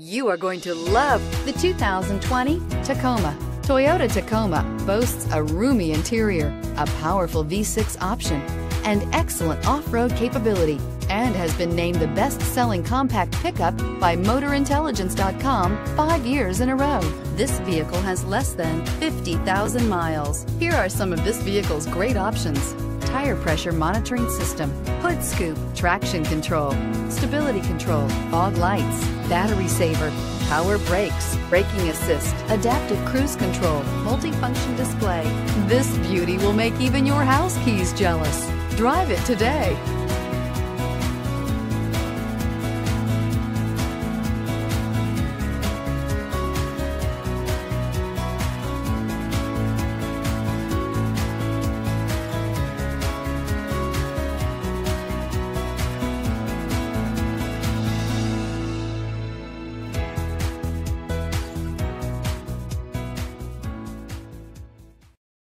You are going to love the 2020 Tacoma. Toyota Tacoma boasts a roomy interior, a powerful V6 option, and excellent off-road capability, and has been named the best-selling compact pickup by MotorIntelligence.com five years in a row. This vehicle has less than 50,000 miles. Here are some of this vehicle's great options tire pressure monitoring system, hood scoop, traction control, stability control, fog lights, battery saver, power brakes, braking assist, adaptive cruise control, multifunction display. This beauty will make even your house keys jealous. Drive it today.